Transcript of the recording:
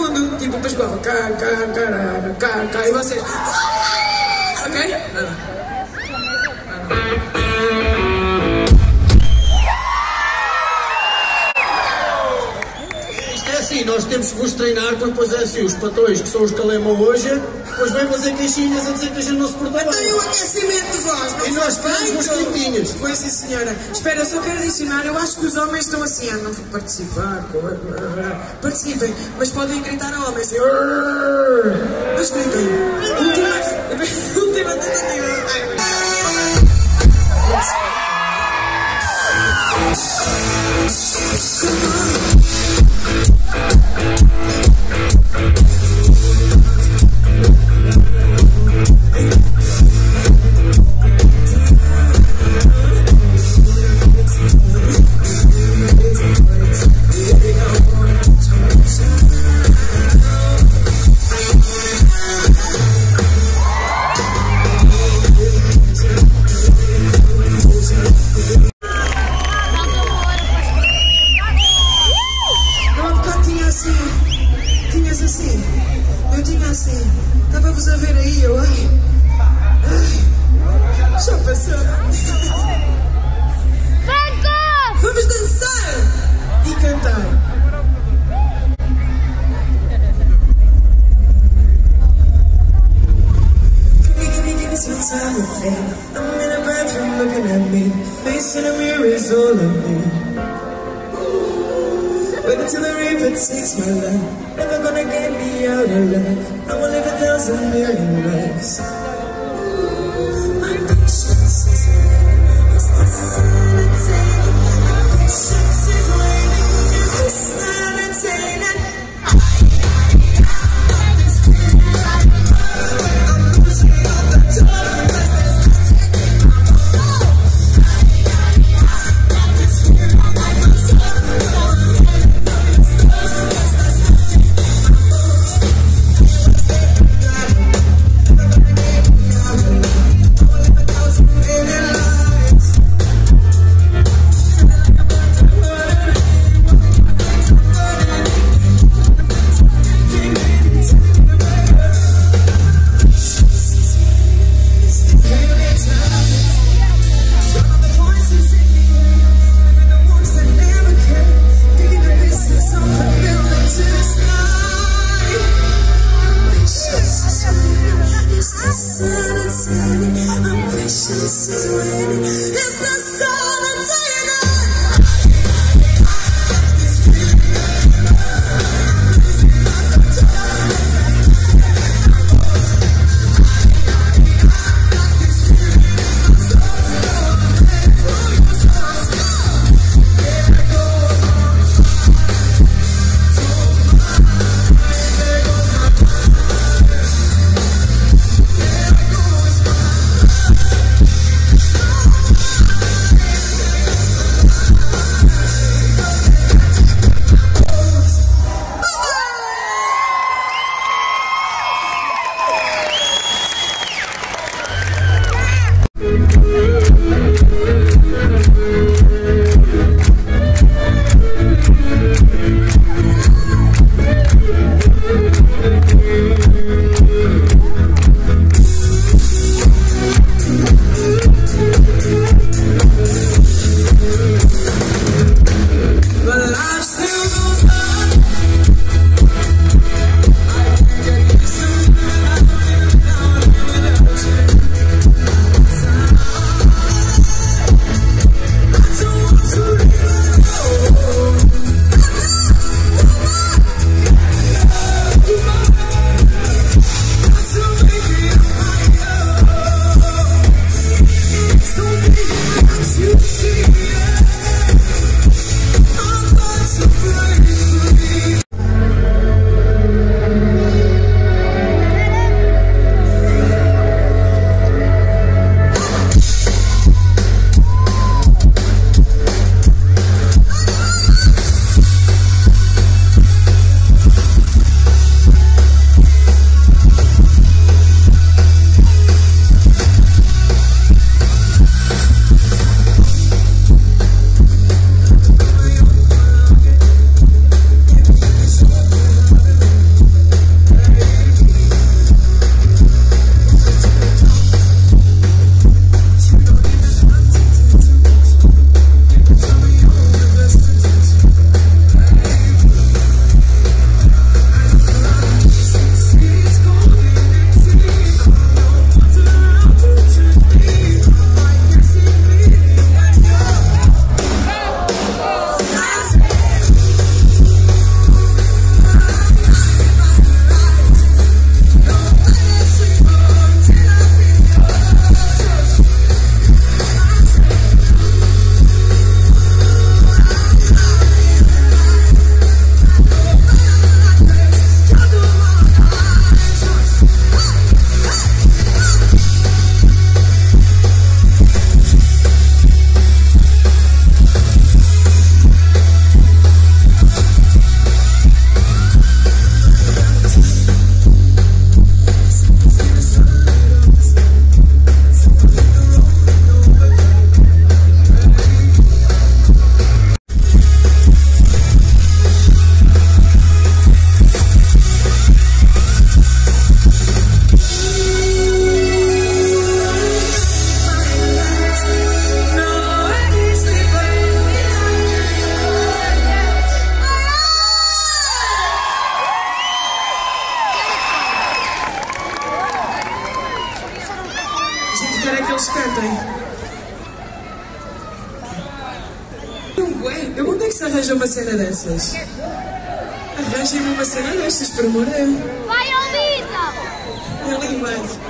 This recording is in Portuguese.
mundo. Tipo, Pascoal. Cá, cá, cá, cá, cá. E vocês. Ok? Isto é assim, nós temos que vos treinar, porque depois é assim, os patrões que são os calema hoje, depois vêm fazer queixinhas a dizer que a gente não se porta Então bem. o aquecimento de voz? Não E nós foi fizemos umas quentinhas. Foi sim, senhora. Espera, eu só quero adicionar. Eu acho que os homens estão assim, ah, não vou participar. Participem, mas podem gritar a homens. Mas gritem. Última, última tentativa. Eu Ai. Já passou. Vamos dançar e cantar. Gimme, gimme, gimme some time with me. I'm in a bathroom looking at me. Face in a mirror is all I need. Wait until the reaper takes my life. Never gonna get me out alive. I will live a thousand million lives. It's is the sun and take my. querem que eles cantem. Onde é que se arranja uma cena dessas? Arranjem-me uma cena destas, por amor de Deus. Vai, Alvita! É lindo.